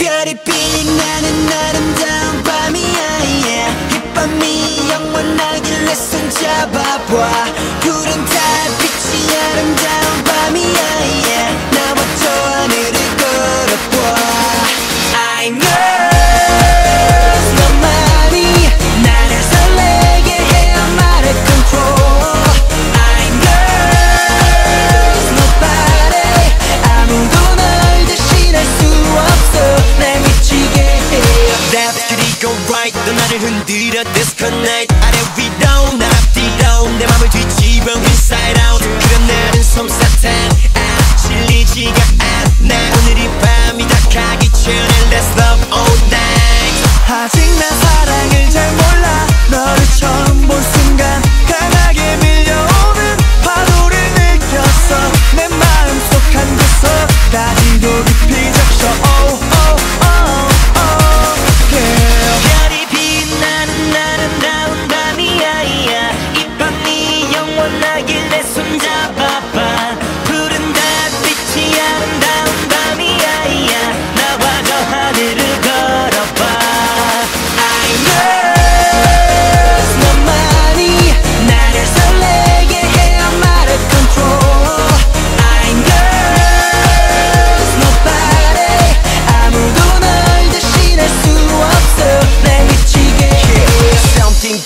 piedi piedi Need a disconnect. I did we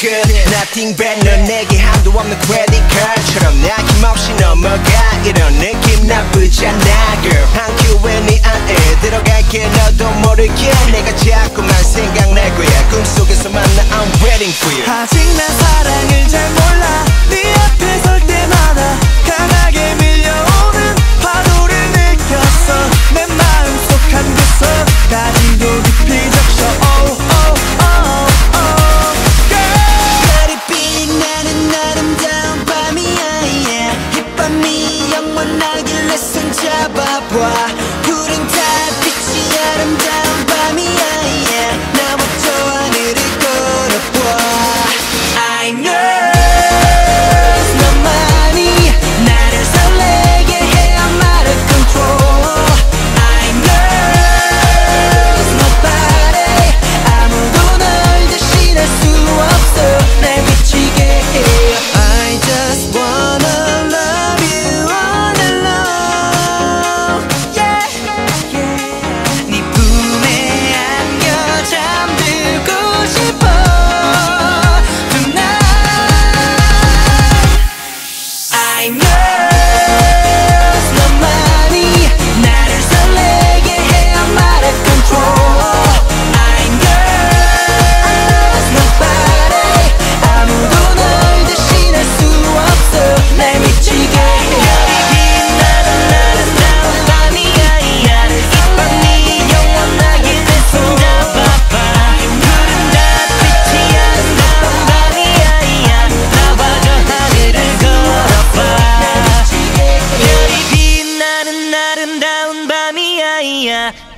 good Nothing bad 넌 내게 한도 없는 credit card처럼 낙힘없이 넘어가. 이런 느낌 나쁘지 않아 girl. 한 큐에 네 안에 들어갈게 너도 모르게. 내가 자꾸만 생각날 거야. 꿈속에서만 나 I'm waiting for you. 아직 난 영원하길 레슨 잡아봐. Yeah.